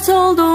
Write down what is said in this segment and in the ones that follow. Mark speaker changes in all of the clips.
Speaker 1: told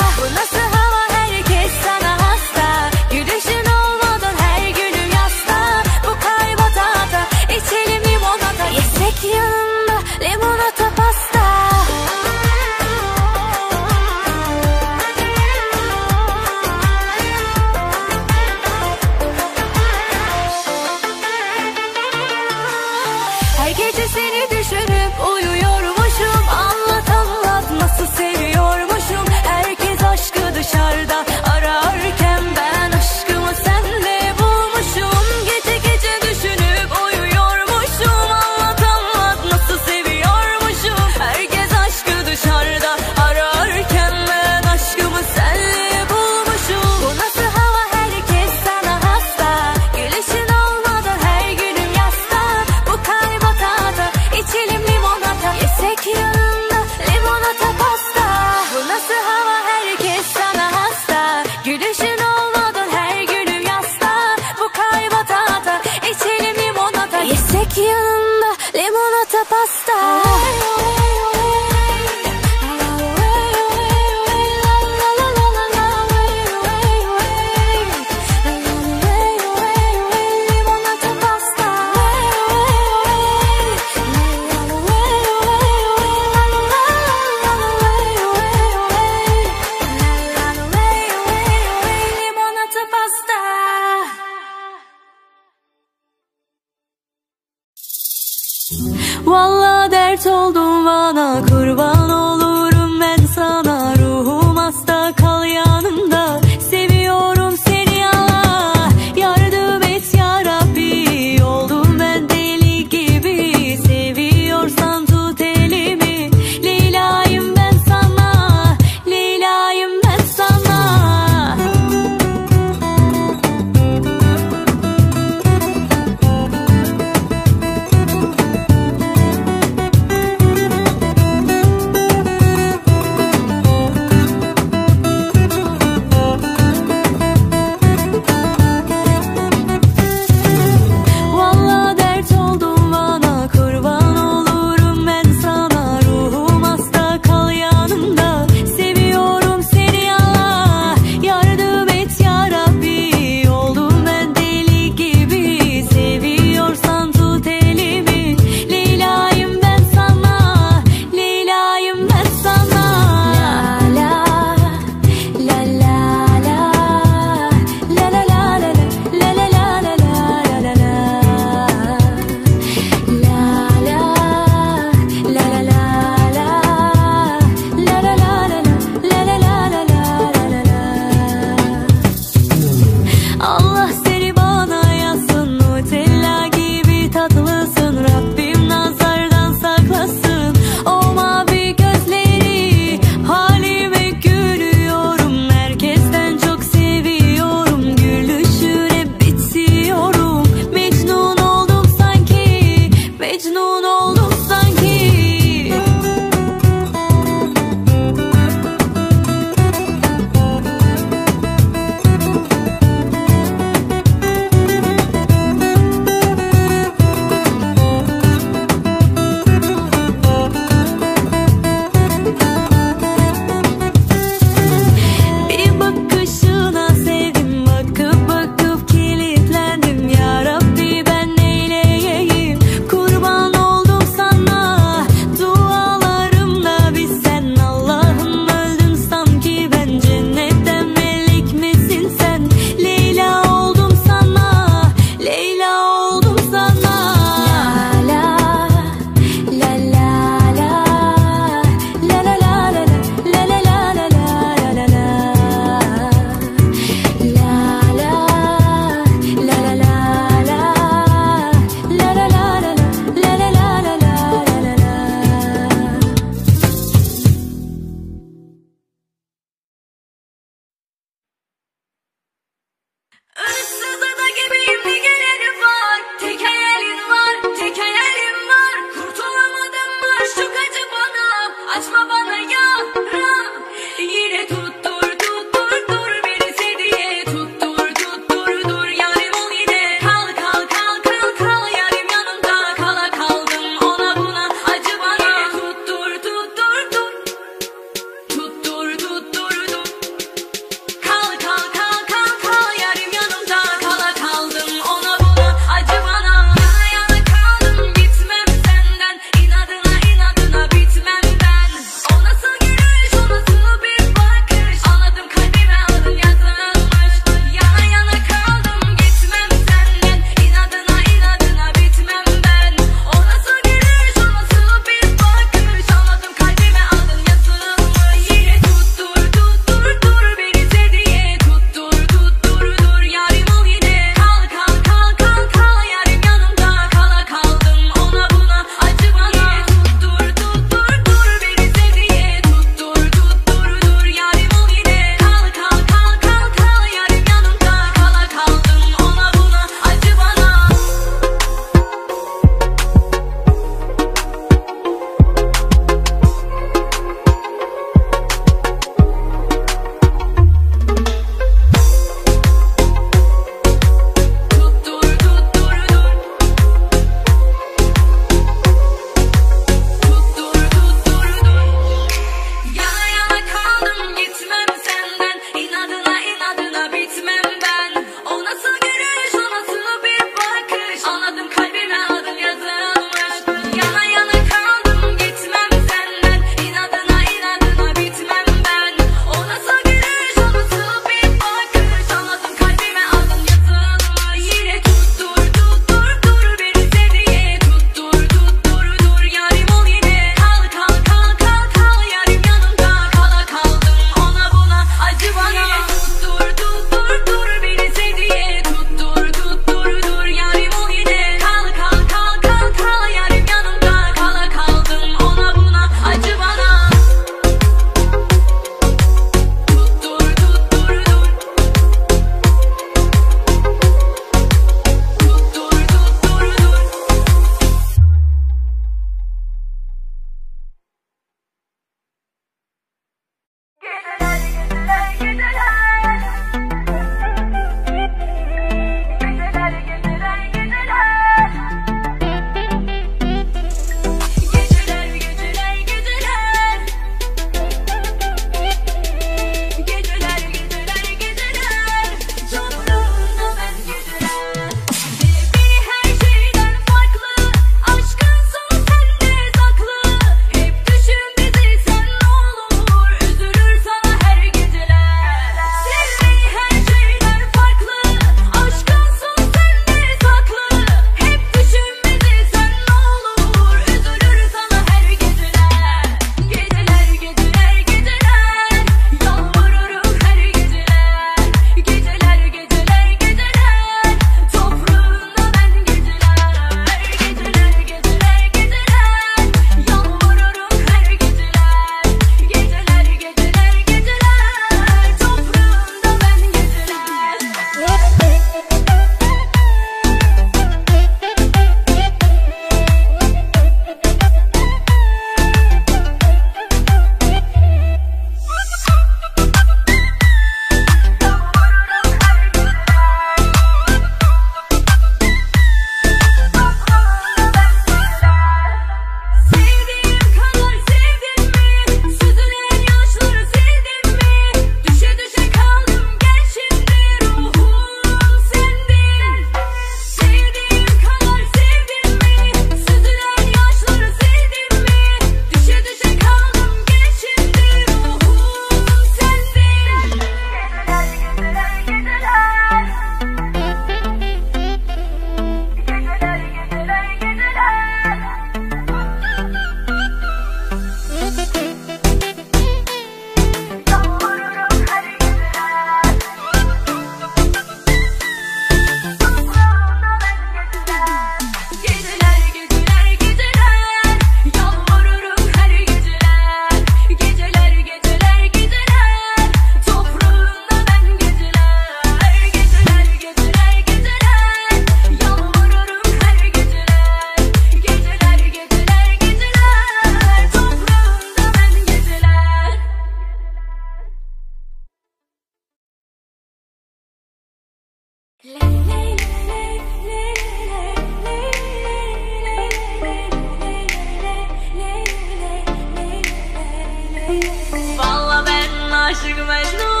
Speaker 1: Valla ben aşık mecnun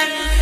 Speaker 1: Amen.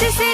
Speaker 1: veces